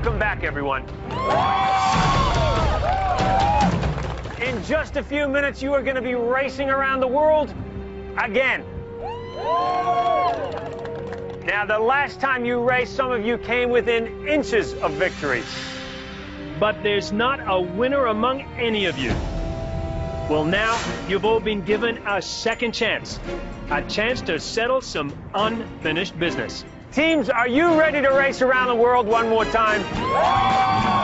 Welcome back, everyone. In just a few minutes, you are going to be racing around the world again. Now, the last time you raced, some of you came within inches of victory. But there's not a winner among any of you. Well, now you've all been given a second chance. A chance to settle some unfinished business. Teams, are you ready to race around the world one more time?